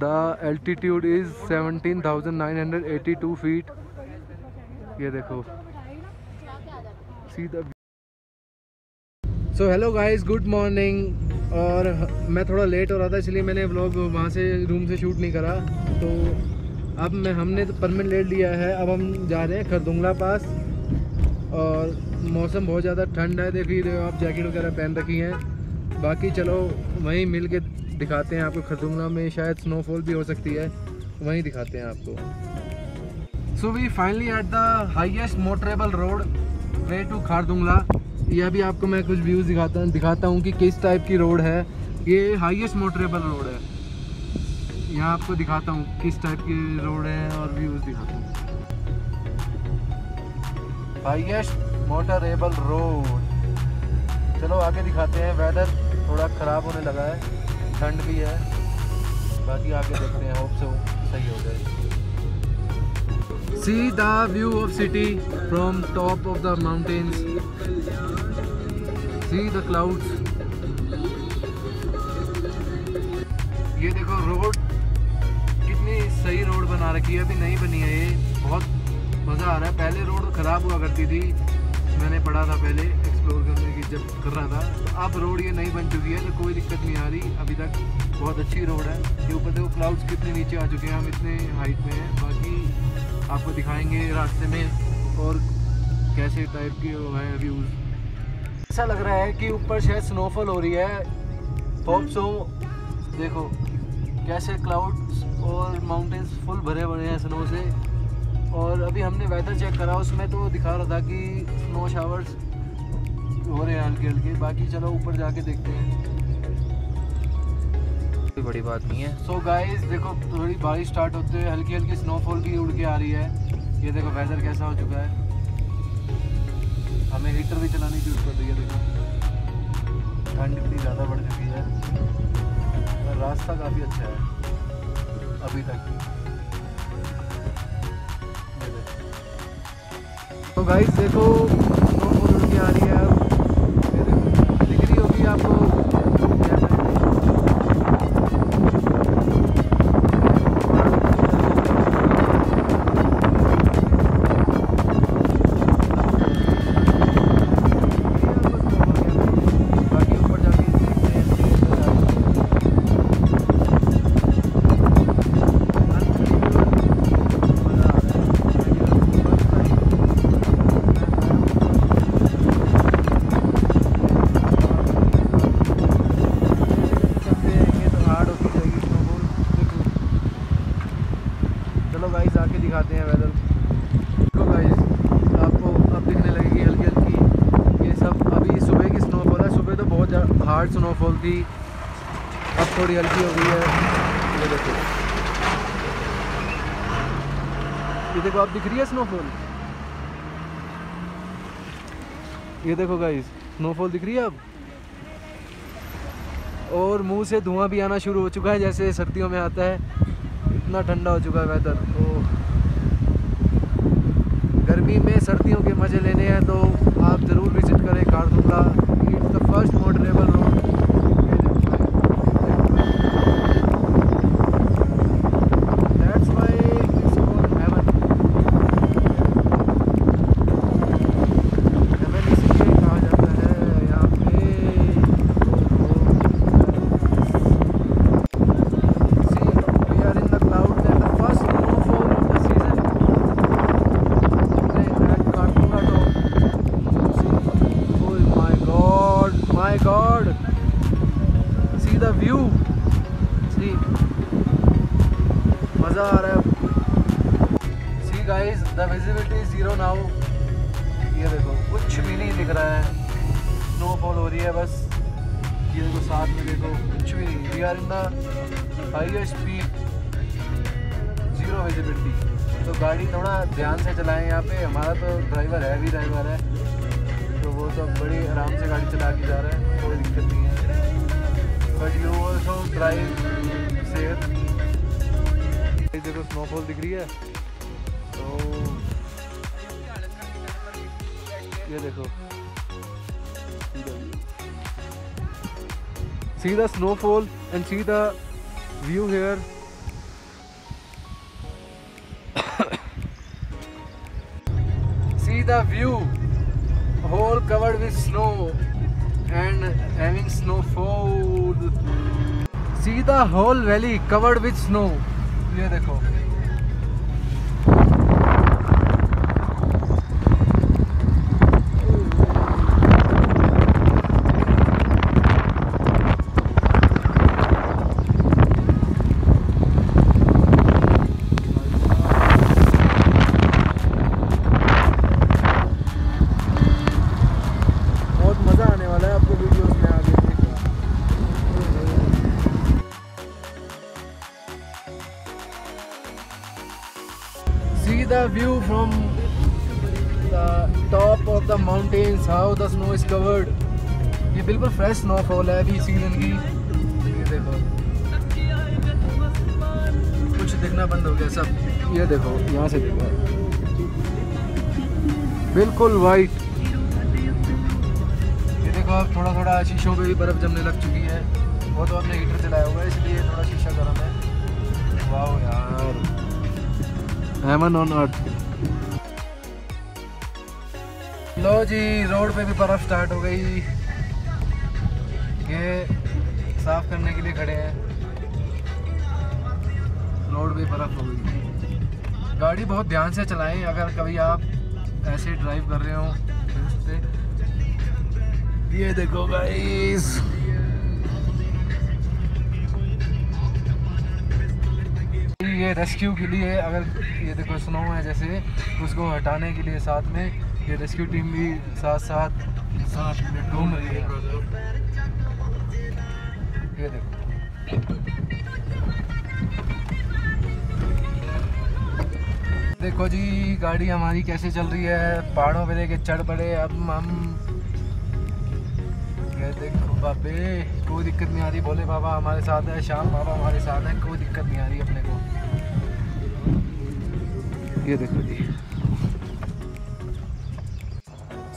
The altitude is 17,982 feet ये देखो। See the so hello guys good morning और मैं थोड़ा लेट हो रहा था इसलिए मैंने व्लॉग वहाँ से रूम से शूट नहीं करा। तो अब मैं हमने तो परमिट ले लिया है। अब हम जा रहे हैं खरदुंगला पास। और मौसम बहुत ज़्यादा ठंड है देखिए आप जैकेट वगैरह पहन रखी हैं। बाकी चलो वहीं मिल के दिखाते हैं आपको, खरदुंगला में शायद स्नोफॉल भी हो सकती है। वहीं दिखाते हैं आपको। So we finally at the highest motorable road way to Khardungla यह भी आपको मैं कुछ व्यूज़ दिखाता दिखाता हूँ कि किस टाइप की रोड है। ये हाईएस्ट मोटरेबल रोड है। यहाँ आपको दिखाता हूँ किस टाइप की रोड है और व्यूज़ दिखाता हूँ। हाईएस्ट मोटरेबल रोड चलो आगे दिखाते हैं वेदर थोड़ा ख़राब होने लगा है। ठंड भी है। बाकी आगे देखते हैं होप सो सही हो जाए see the view of city from top of the mountains see the clouds ये देखो रोड कितनी सही रोड बना रखी है। अभी नहीं बनी है ये। बहुत मज़ा आ रहा है। पहले रोड ख़राब हुआ करती थी। मैंने पढ़ा था पहले। एक्सप्लोर करने की जब कर रहा था तो अब रोड ये नहीं बन चुकी है तो कोई दिक्कत नहीं आ रही। अभी तक बहुत अच्छी रोड है। ये ऊपर देखो क्लाउड्स कितने नीचे आ चुके हैं, हम इतने हाइट में हैं। बाकी आपको दिखाएँगे रास्ते में और कैसे टाइप की वो है व्यूज़ ऐसा लग रहा है कि ऊपर शायद स्नोफॉल हो रही है। होप सो देखो, कैसे क्लाउड्स और माउंटेन्स फुल भरे भरे हैं स्नो से। और अभी हमने वेदर चेक करा, उसमें तो दिखा रहा था कि स्नो शावर्स हो रहे हैं हल्के हल्के। बाकी चलो ऊपर जाके देखते हैं। कोई बड़ी बात नहीं है। सो so गाइस देखो थोड़ी बारिश स्टार्ट होते हुए हल्की हल्की स्नोफॉल भी उड़ के आ रही है। ये देखो वेदर कैसा हो चुका है। हमें हीटर भी चलाने की ज़रूरत पड़ रही है देखो। ठंड इतनी ज़्यादा बढ़ चुकी है। और रास्ता काफ़ी अच्छा है अभी तक। तो गाइस देखो स्नोफॉल उड़ के आ रही है। हार्ड स्नोफॉल थी। अब थोड़ी हल्की हो गई है। ये देखो। ये देखो आप दिख रही है स्नोफॉल ये देखो गाइस स्नोफॉल दिख रही है अब? और मुँह से धुआँ भी आना शुरू हो चुका है, जैसे सर्दियों में आता है। इतना ठंडा हो चुका है वेदर तो गर्मी में सर्दियों के मज़े लेने हैं तो आप ज़रूर विज़िट करें Khardungla first motorable road visibility is zero now. ये देखो, कुछ भी नहीं दिख रहा है। स्नोफॉल हो रही है बस। ये देखो, साथ में देखो, कुछ भी नहीं। We are in the highest speed zero visibility तो गाड़ी थोड़ा ध्यान से चलाएँ यहाँ पे। हमारा तो ड्राइवर है भी ड्राइवर है। तो वो तो बड़ी आराम से गाड़ी चला के जा रहा है, कोई दिक्कत नहीं है। But you also drive safe देखो स्नोफॉल दिख रही है। ये देखो see the snowfall and see the view here see the view whole covered with snow and having snowfall see the whole valley covered with snow ये देखो the top of the mountains, how the snow is covered. ये बिल्कुल fresh snowfall है अभी season की। ये देखो। कुछ दिखना बंद हो गया सब। ये देखो, यहाँ से देखो। बिल्कुल वाइट ये देखो, अब थोड़ा थोड़ा शीशों पे भी बर्फ़ जमने लग चुकी है। वो तो हमने हीटर चलाया हुआ है, इसलिए थोड़ा शीशा गर्म है। वाह यार। हेमन on earth low ji, road पे भी बर्फ़ स्टार्ट हो गई। ये साफ़ करने के लिए खड़े हैं। रोड पे बर्फ़ हो गई। गाड़ी बहुत ध्यान से चलाएँ, अगर कभी आप ऐसे ड्राइव कर रहे हो ये देखो गाइस ये रेस्क्यू के लिए, अगर ये देखो स्नो है जैसे, उसको हटाने के लिए साथ में। ये रेस्क्यू टीम भी साथ साथ साथ घूम रही है ये देखो। देखो जी, गाड़ी हमारी कैसे चल रही है? पहाड़ों पे लेके चढ़ पड़े अब हम। ये देखो बाबे, कोई दिक्कत नहीं आ रही। बोले बाबा हमारे साथ है, श्याम बाबा हमारे साथ है, कोई दिक्कत नहीं आ रही अपने को। ये देखो जी।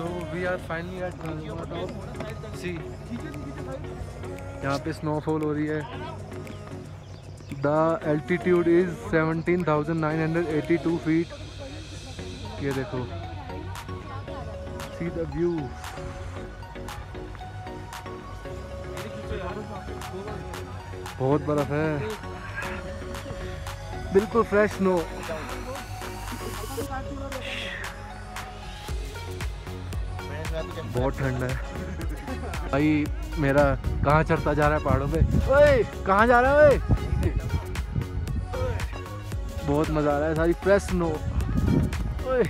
So we are finally at see यहाँ पे स्नोफॉल हो रही है. द एल्टीट्यूड इज़ 17,982 फीट ये देखो. सी द व्यू बहुत बर्फ़ है. बिल्कुल फ्रेश स्नो बहुत ठंड है। भाई, मेरा कहाँ चढ़ता जा रहा है पहाड़ों पे? ओए, कहाँ जा रहा है बहुत मज़ा आ रहा है सारी फ्रेश स्नो ओए,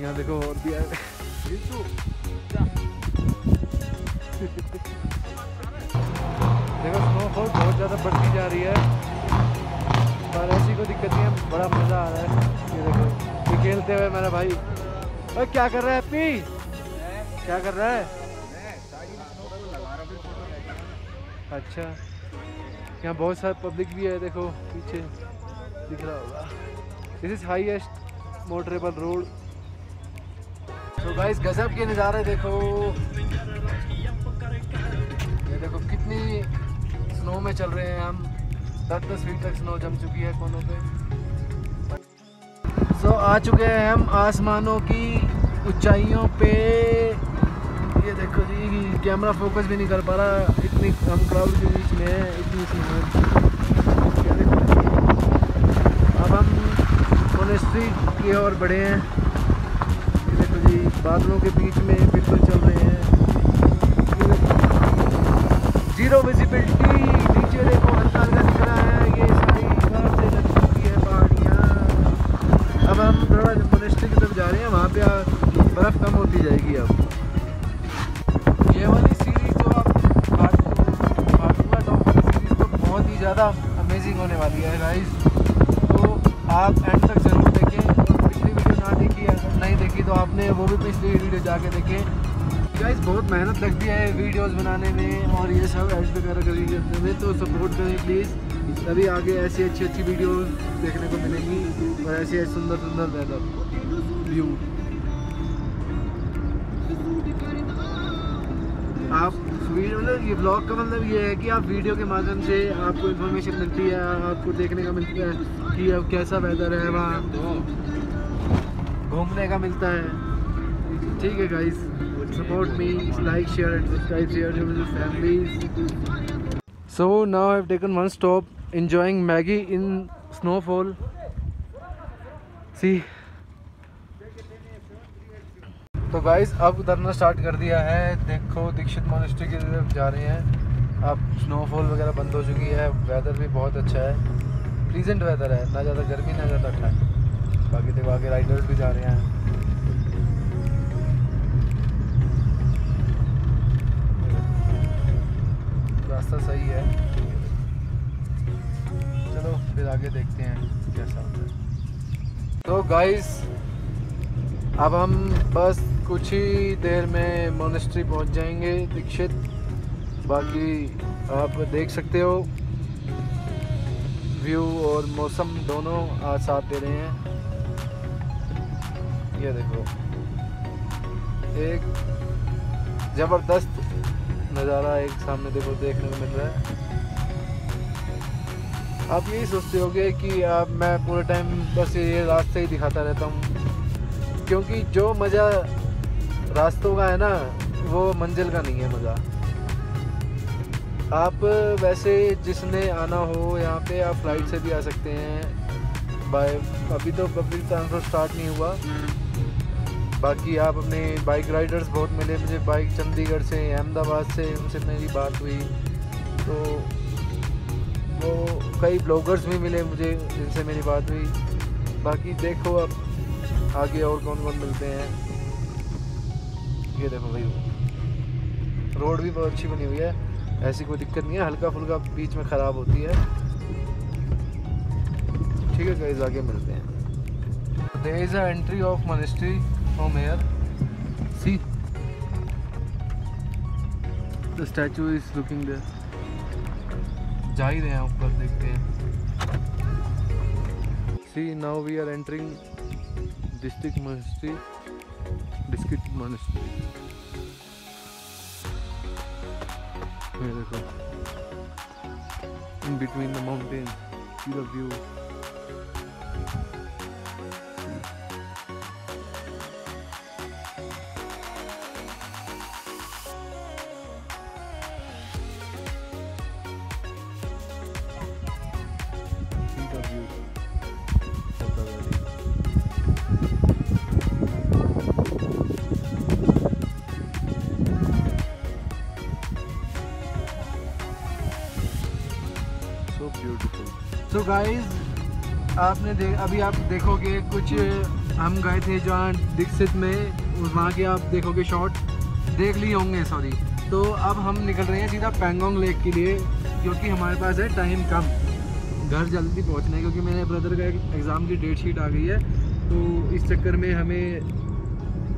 यहाँ देखो और भी है देखो स्नोफॉल बहुत ज़्यादा बढ़ती जा रही है। पर ऐसी कोई दिक्कत नहीं है, बड़ा मज़ा आ रहा है। ये देखो, ये खेलते हुए मेरा भाई ओए, क्या कर रहा है पी क्या कर रहा है? अच्छा। यहाँ बहुत सारे पब्लिक भी है, देखो, पीछे दिख रहा होगा। This is highest motorable road तो गाइस गजब के नज़ारे देखो। ये देखो, कितनी स्नो में चल रहे हैं हम। दस दस फीट तक स्नो जम चुकी है कोनों पे। सो आ चुके हैं हम आसमानों की ऊंचाइयों पे। ये देखो जी कैमरा फोकस भी नहीं कर पा रहा। इतनी हम क्राउड के बीच में है, इतनी सी। अब हम मोनेस्ट्री की ओर बढ़े हैं। ये देखो जी, बादलों के बीच में ज़्यादा अमेजिंग होने वाली है गाइस तो आप एंड तक ज़रूर देखें. पिछली वीडियो ना देखी है, अगर नहीं देखी तो आपने वो भी पिछली वीडियो जाके देखें. गाइस बहुत मेहनत लगती है वीडियोस बनाने में और ये सब एड वगैरह करी करने में तो सपोर्ट करें प्लीज़ तभी आगे ऐसी अच्छी अच्छी वीडियोस देखने को मिलेंगी और ऐसे सुंदर सुंदर वेदर व्यू वीडियो मतलब ये ब्लॉग का मतलब ये है कि आप वीडियो के माध्यम से आपको इन्फॉर्मेशन मिलती है, आपको देखने का मिलता है कि अब कैसा वेदर है वहाँ। घूमने का मिलता है। ठीक है guys support me like share and subscribe share with families so now have taken one stop enjoying Maggi in snowfall see तो गाइस अब उतरना स्टार्ट कर दिया है। देखो, दीक्षित मोनिस्ट्री की तरफ़ जा रहे हैं। अब स्नोफॉल वगैरह बंद हो चुकी है। वेदर भी बहुत अच्छा है। प्लीजेंट वेदर है। ना ज़्यादा गर्मी, ना ज़्यादा ठंड। बाकी देखो, आगे राइडर्स भी जा रहे हैं। रास्ता सही है। चलो, फिर आगे देखते हैं कैसा होता है। तो गाइस अब हम बस कुछ ही देर में मोनेस्ट्री पहुँच जाएँगे दीक्षित। बाकी आप देख सकते हो व्यू और मौसम दोनों आज साथ दे रहे हैं। ये देखो, एक ज़बरदस्त नज़ारा एक सामने देखो, देखने को मिल रहा है। आप यही सोचते होगे कि आप, मैं पूरे टाइम बस ये रास्ते ही दिखाता रहता हूँ, क्योंकि जो मज़ा रास्तों का है ना, वो मंजिल का नहीं है मज़ा। आप वैसे जिसने आना हो, यहाँ पे आप फ़्लाइट से भी आ सकते हैं। बाय अभी तो पब्लिक ट्रांसपोर्ट स्टार्ट नहीं हुआ। बाकी आप अपने बाइक राइडर्स बहुत मिले मुझे। बाइक चंडीगढ़ से, अहमदाबाद से, उनसे मेरी बात हुई। तो वो कई ब्लॉगर्स भी मिले मुझे, जिनसे मेरी बात हुई। बाकी देखो अब आगे और कौन कौन मिलते हैं। ये देखो भाई। रोड भी बहुत अच्छी बनी हुई है। ऐसी कोई दिक्कत नहीं है। हल्का फुल्का बीच में ख़राब होती है। ठीक है गाइस आगे मिलते हैं। There is a entry of monastery from here see the statue is looking there जा ही रहे हैं ऊपर, देखते हैं। See now we are entering district entering district monastery monastery in between the mountains see the view so guys आपने देख अभी आप देखोगे कुछ, हम गए थे जहाँ दीक्षित में वहाँ के आप देखोगे शॉट देख लिए होंगे सॉरी तो अब हम निकल रहे हैं सीधा पैंगोंग लेक के लिए क्योंकि हमारे पास है टाइम कम। घर जल्दी पहुँचने क्योंकि मेरे ब्रदर का एग्ज़ाम की डेट शीट आ गई है। तो इस चक्कर में हमें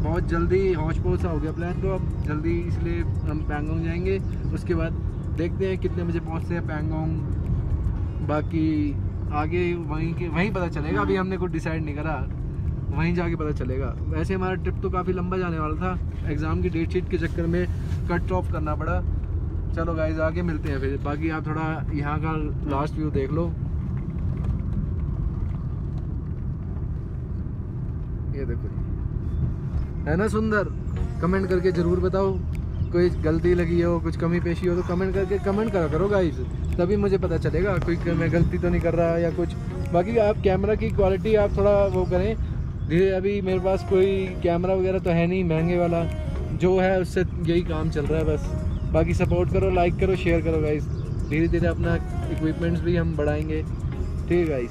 बहुत जल्दी हौच पौच हो गया प्लान तो। अब जल्दी इसलिए हम पैंगोंग जाएँगे। उसके बाद देखते हैं कितने बजे पहुँचते हैं पैंगोंग बाकी आगे वहीं के वहीं पता चलेगा। अभी हमने कुछ डिसाइड नहीं करा। वहीं जाके पता चलेगा। वैसे हमारा ट्रिप तो काफ़ी लंबा जाने वाला था। एग्ज़ाम की डेट शीट के चक्कर में कट ऑफ़ करना पड़ा। चलो गाइज़ आगे मिलते हैं फिर। बाकी आप थोड़ा यहाँ का लास्ट व्यू देख लो। ये देखो है ना सुंदर? कमेंट करके ज़रूर बताओ। कोई गलती लगी हो, कुछ कमी पेशी हो तो कमेंट करके कमेंट करा करो गाइस तभी मुझे पता चलेगा कोई मैं गलती तो नहीं कर रहा या कुछ। बाकी आप कैमरा की क्वालिटी आप थोड़ा वो करें। धीरे, अभी मेरे पास कोई कैमरा वगैरह तो है नहीं, महँगे वाला। जो है, उससे यही काम चल रहा है बस। बाकी सपोर्ट करो लाइक करो शेयर करो गाइस धीरे धीरे अपना इक्विपमेंट्स भी हम बढ़ाएँगे। ठीक है गाइस